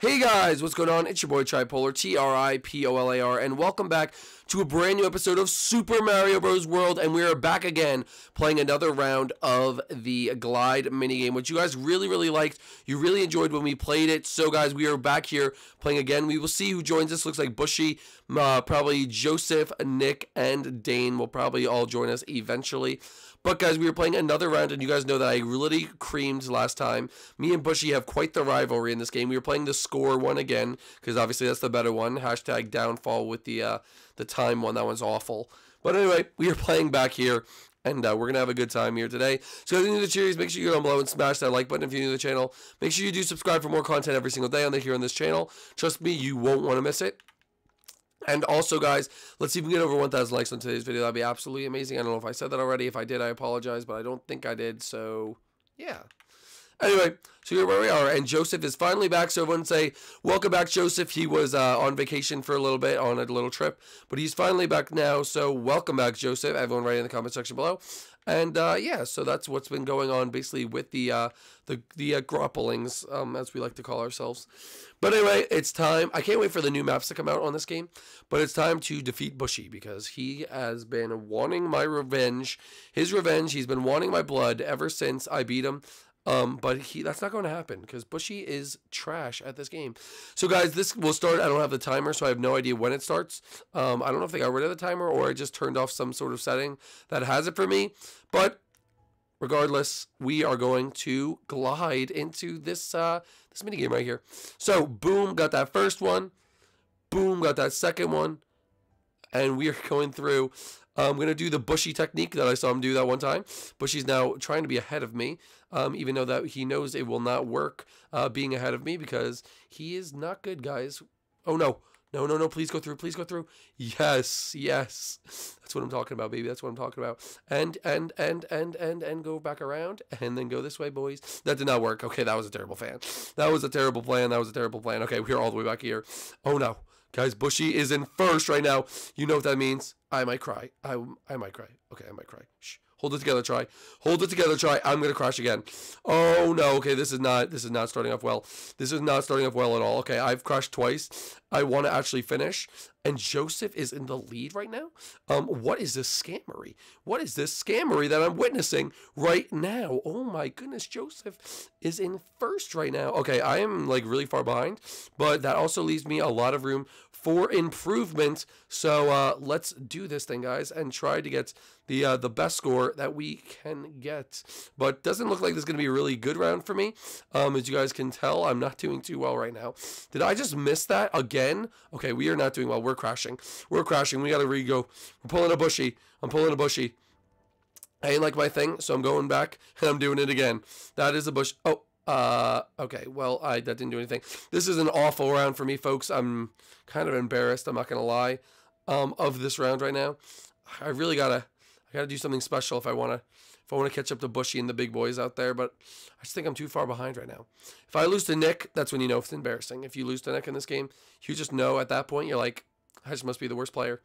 Hey guys, what's going on? It's your boy Tripolar, T-R-I-P-O-L-A-R, and welcome back to a brand new episode of Super Mario Bros. World, and we are back again playing another round of the Glide minigame, which you guys really, really liked. You really enjoyed when we played it. So guys, we are back here playing again. We will see who joins us. Looks like Bushy, uh, probably Joseph, Nick, and Dane will probably all join us eventually. But guys, we were playing another round, and you guys know that I really creamed last time. Me and Bushy have quite the rivalry in this game. We were playing the score one again, because obviously that's the better one. Hashtag downfall with the uh, the time one. That one's awful. But anyway, we are playing back here. And uh, we're going to have a good time here today. So if you're new to the series, make sure you go down below and smash that like button if you're new to the channel. Make sure you do subscribe for more content every single day on the here on this channel. Trust me, you won't want to miss it. And also, guys, let's see if we can get over 1,000 likes on today's video. That'd be absolutely amazing. I don't know if I said that already. If I did, I apologize, but I don't think I did. So, yeah. Anyway, so here where we are, and Joseph is finally back. So everyone say, welcome back, Joseph. He was uh, on vacation for a little bit, on a little trip, but he's finally back now. So welcome back, Joseph. Everyone write in the comment section below. And uh, yeah, so that's what's been going on basically with the uh, the the uh, groupalings, um, as we like to call ourselves. But anyway, it's time. I can't wait for the new maps to come out on this game. But it's time to defeat Bushy because he has been wanting my revenge. His revenge. He's been wanting my blood ever since I beat him. Um, but he that's not going to happen because Bushy is trash at this game. So guys, this will start. I don't have the timer, so I have no idea when it starts. Um, I don't know if they got rid of the timer or I just turned off some sort of setting that has it for me. But regardless, we are going to glide into this uh, this mini game right here. So boom, got that first one. Boom, got that second one. And we are going through. I'm going to do the Bushy technique that I saw him do that one time. Bushy's now trying to be ahead of me, um, even though that he knows it will not work uh, being ahead of me because he is not good, guys. Oh, no. No, no, no, please go through, please go through. Yes, yes. That's what I'm talking about, baby. That's what I'm talking about. And, and, and, and, and, and go back around and then go this way, boys. That did not work. Okay, that was a terrible plan. That was a terrible plan. That was a terrible plan. Okay, we're all the way back here. Oh, no. Guys, Bushy is in first right now. You know what that means. I might cry. I, I might cry. Okay, I might cry. Shh. Hold it together, Tri. Hold it together, Tri. I'm gonna crash again. Oh no, okay, this is not this is not starting off well. This is not starting off well at all. Okay, I've crashed twice. I want to actually finish. And Joseph is in the lead right now. Um, what is this scammery? What is this scammery that I'm witnessing right now? Oh my goodness, Joseph is in first right now. Okay, I am like really far behind, but that also leaves me a lot of room for improvement. So uh, let's do this thing, guys, and try to get the uh, the best score that we can get. But doesn't look like this is going to be a really good round for me. Um, as you guys can tell, I'm not doing too well right now. Did I just miss that again? Okay, we are not doing well. We're crashing. We're crashing. We got to re-go. We're pulling a bushy. I'm pulling a bushy. I ain't like my thing, so I'm going back and I'm doing it again. That is a bush. Oh, uh, okay, well, I that didn't do anything. This is an awful round for me, folks. I'm kind of embarrassed. I'm not gonna lie. Um, of this round right now, I really gotta, I gotta do something special if I wanna, if I wanna catch up to Bushy and the big boys out there. But I just think I'm too far behind right now. If I lose to Nick, that's when you know it's embarrassing. If you lose to Nick in this game, you just know at that point you're like, I just must be the worst player.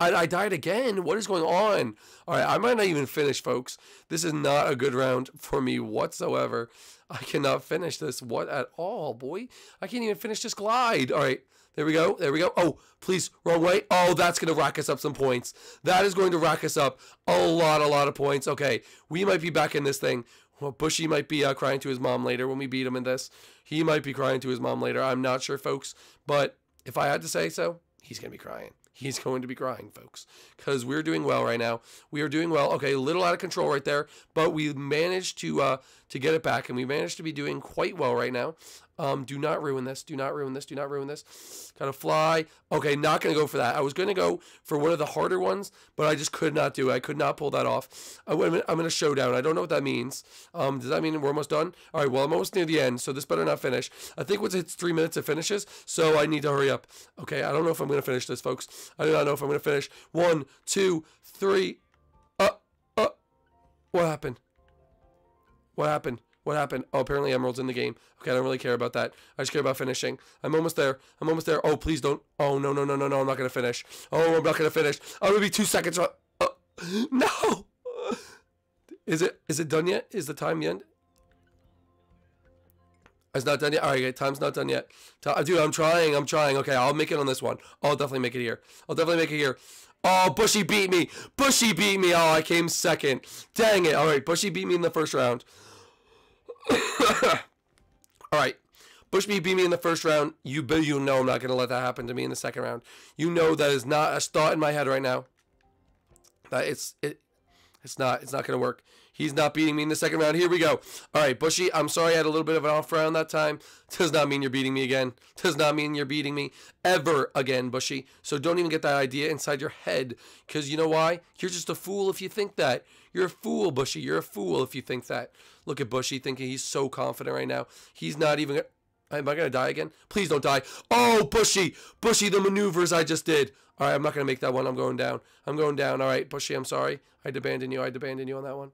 I, I died again. What is going on? All right, I might not even finish, folks. This is not a good round for me whatsoever. I cannot finish this. What at all, boy? I can't even finish this glide. All right, there we go. There we go. Oh, please, wrong way. Oh, that's going to rack us up some points. That is going to rack us up a lot, a lot of points. Okay, we might be back in this thing. Well, Bushy might be uh, crying to his mom later when we beat him in this. He might be crying to his mom later. I'm not sure, folks. But if I had to say so, he's going to be crying he's going to be crying, folks, because we're doing well right now. We are doing well. Okay, a little out of control right there, but we managed to uh, to get it back, and we managed to be doing quite well right now. Um, do not ruin this. Do not ruin this. Do not ruin this. Kind of fly. Okay, not gonna go for that. I was gonna go for one of the harder ones, but I just could not do it. I could not pull that off. I, am in a showdown. I don't know what that means. Um, does that mean we're almost done? All right. Well, I'm almost near the end, so this better not finish. I think once it's three minutes, it finishes. So I need to hurry up. Okay. I don't know if I'm gonna finish this, folks. I do not know if I'm gonna finish. One, two, three. Uh, uh. What happened? What happened? What happened? Oh, apparently Emerald's in the game. Okay, I don't really care about that. I just care about finishing. I'm almost there. I'm almost there. Oh, please don't. Oh, no, no, no, no, no. I'm not going to finish. Oh, I'm not going to finish. I'm going to be two seconds. Uh, no! Is it is it done yet? Is the time the end? It's not done yet. All right, time's not done yet. Dude, I'm trying. I'm trying. Okay, I'll make it on this one. I'll definitely make it here. I'll definitely make it here. Oh, Bushy beat me. Bushy beat me. Oh, I came second. Dang it. All right, Bushy beat me in the first round. All right. Bushy beat me in the first round. You, you know I'm not going to let that happen to me in the second round. You know that is not a thought in my head right now. That it's it, it's not it's not going to work. He's not beating me in the second round. Here we go. All right, Bushy, I'm sorry I had a little bit of an off round that time. Does not mean you're beating me again. Does not mean you're beating me ever again, Bushy. So don't even get that idea inside your head because you know why? You're just a fool if you think that. You're a fool, Bushy. You're a fool if you think that. Look at Bushy thinking he's so confident right now. He's not even. Am I gonna die again? Please don't die. Oh, Bushy, Bushy, the maneuvers I just did. All right, I'm not gonna make that one. I'm going down. I'm going down. All right, Bushy, I'm sorry. I'd abandon you. I'd abandon you on that one.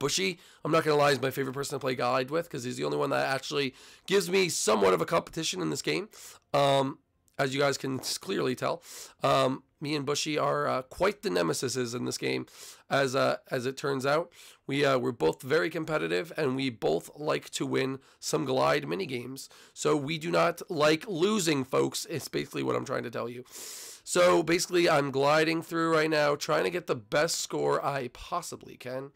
Bushy, I'm not going to lie, is my favorite person to play Glide with because he's the only one that actually gives me somewhat of a competition in this game. Um, as you guys can clearly tell, um, me and Bushy are uh, quite the nemesises in this game. As uh, as it turns out, we uh, we're both very competitive and we both like to win some Glide mini games. So we do not like losing, folks. It's basically what I'm trying to tell you. So basically, I'm gliding through right now, trying to get the best score I possibly can.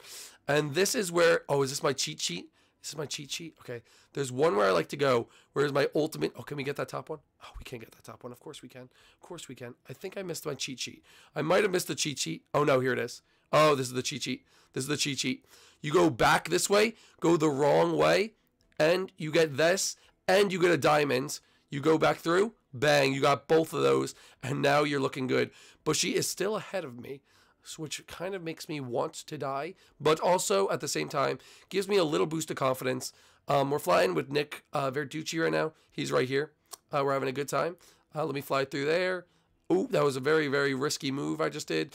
And this is where, oh, is this my cheat sheet? This is my cheat sheet. Okay. There's one where I like to go. Where's my ultimate? Oh, can we get that top one? Oh, we can't get that top one. Of course we can. Of course we can. I think I missed my cheat sheet. I might have missed the cheat sheet. Oh, no, here it is. Oh, this is the cheat sheet. This is the cheat sheet. You go back this way, go the wrong way, and you get this, and you get a diamond. You go back through, bang, you got both of those, and now you're looking good. But she is still ahead of me which kind of makes me want to die, but also at the same time gives me a little boost of confidence. Um, we're flying with Nick uh, Verducci right now. He's right here. Uh, we're having a good time. Uh, let me fly through there. Oh, that was a very, very risky move I just did.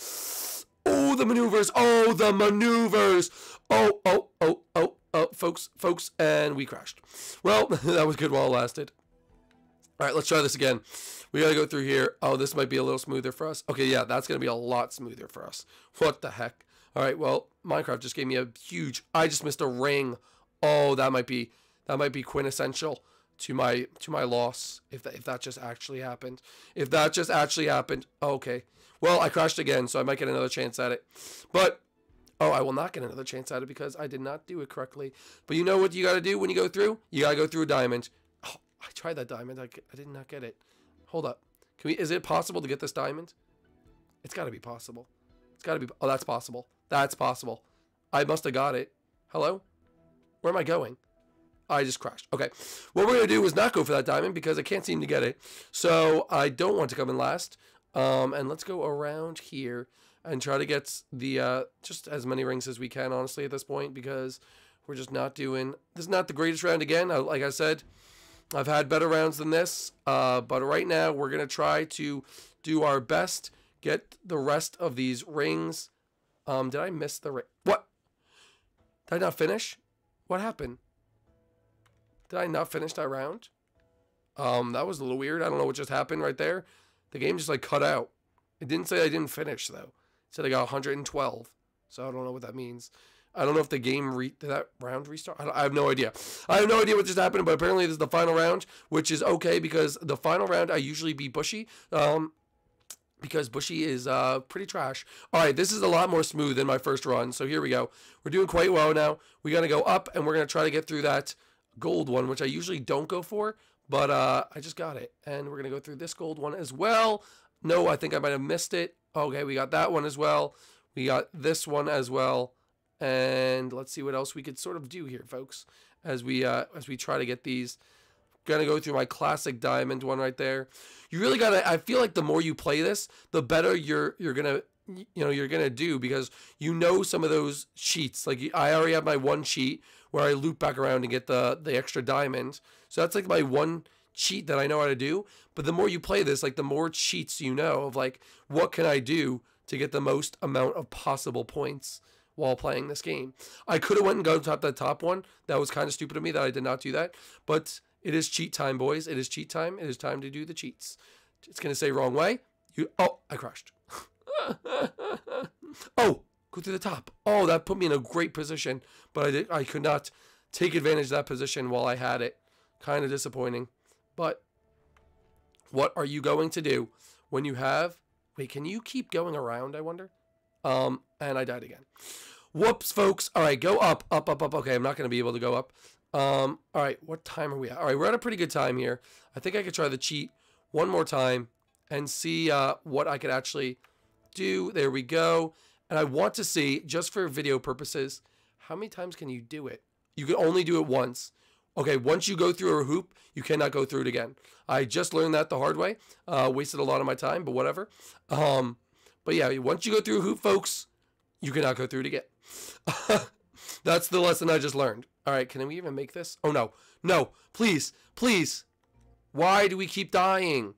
Oh, the maneuvers. Oh, the maneuvers. Oh, oh, oh, oh, oh, folks, folks, and we crashed. Well, that was good while it lasted. All right, let's try this again. We got to go through here. Oh, this might be a little smoother for us. Okay, yeah, that's going to be a lot smoother for us. What the heck? All right, well, Minecraft just gave me a huge... I just missed a ring. Oh, that might be that might be quintessential to my to my loss if that, if that just actually happened. If that just actually happened. Okay. Well, I crashed again, so I might get another chance at it. But Oh, I will not get another chance at it because I did not do it correctly. But you know what you got to do when you go through? You got to go through a diamond. I tried that diamond. I, I did not get it. Hold up. Can we? Is it possible to get this diamond? It's got to be possible. It's got to be. Oh, that's possible. That's possible. I must have got it. Hello? Where am I going? I just crashed. Okay. What we're going to do is not go for that diamond because I can't seem to get it. So I don't want to come in last. Um, and let's go around here and try to get the uh, just as many rings as we can, honestly, at this point because we're just not doing... This is not the greatest round again. Like I said, I've had better rounds than this, uh, but right now we're going to try to do our best, get the rest of these rings. Um, did I miss the ring? What? Did I not finish? What happened? Did I not finish that round? Um, that was a little weird. I don't know what just happened right there. The game just like cut out. It didn't say I didn't finish though. It said I got 112. So I don't know what that means. I don't know if the game re did that round restart. I, I, have no idea. I have no idea what just happened, but apparently this is the final round, which is okay because the final round I usually beat Bushy. Um, because Bushy is uh, pretty trash. All right, this is a lot more smooth than my first run. So here we go. We're doing quite well now. We're going to go up, and we're going to try to get through that gold one, which I usually don't go for. But uh, I just got it. And we're going to go through this gold one as well. No, I think I might have missed it. Okay, we got that one as well. We got this one as well. And let's see what else we could sort of do here, folks, as we uh, as we try to get these. Gonna go through my classic diamond one right there. You really gotta. I feel like the more you play this, the better you're you're gonna you know you're gonna do because you know some of those cheats. Like I already have my one cheat where I loop back around and get the the extra diamond. So that's like my one cheat that I know how to do. But the more you play this, like the more cheats you know of like what can I do to get the most amount of possible points while playing this game. I could have went and got top that top one. That was kind of stupid of me that I did not do that. But it is cheat time, boys. It is cheat time. It is time to do the cheats. It's going to say wrong way. You Oh, I crashed. oh, go through the top. Oh, that put me in a great position. But I, did, I could not. take advantage of that position while I had it. Kind of disappointing. But what are you going to do when you have... Wait, can you keep going around, I wonder? Um, and I died again. Whoops, folks. All right, go up, up, up, up. Okay, I'm not going to be able to go up. Um, all right, what time are we at? All right, we're at a pretty good time here. I think I could try the cheat one more time and see uh, what I could actually do. There we go. And I want to see, just for video purposes, how many times can you do it? You can only do it once. Okay, once you go through a hoop, you cannot go through it again. I just learned that the hard way. Uh, wasted a lot of my time, but whatever. Um, but yeah, once you go through a hoop, folks, you cannot go through it again. That's the lesson I just learned. All right, can we even make this? Oh, no. No, please, please. Why do we keep dying?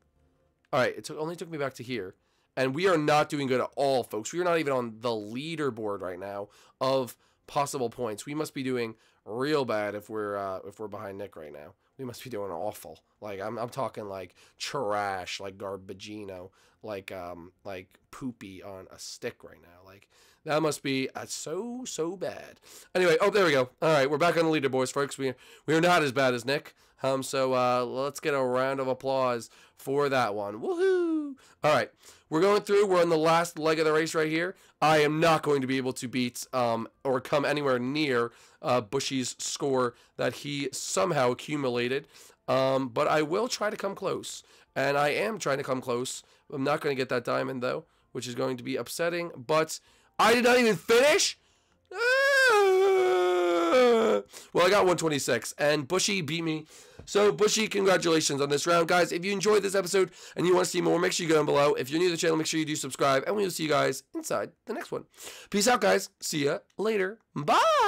All right, it took, only took me back to here. And we are not doing good at all, folks. We are not even on the leaderboard right now of possible points. We must be doing real bad if we're uh, if we're behind Nick right now. We must be doing awful. Like I'm I'm talking like trash, like garbagino, like um like poopy on a stick right now. Like that must be uh, so so bad. Anyway, oh there we go. All right, we're back on the leaderboards, folks. We we are not as bad as Nick. Um, so uh, let's get a round of applause for that one. Woohoo! All right, we're going through. We're on the last leg of the race right here. I am not going to be able to beat um, or come anywhere near uh, Bushy's score that he somehow accumulated, um, but I will try to come close. And I am trying to come close. I'm not going to get that diamond, though, which is going to be upsetting. But I did not even finish? Well, I got 126, and Bushy beat me. So, Bushy, congratulations on this round. Guys, if you enjoyed this episode and you want to see more, make sure you go down below. If you're new to the channel, make sure you do subscribe, and we'll see you guys inside the next one. Peace out, guys. See ya later. Bye!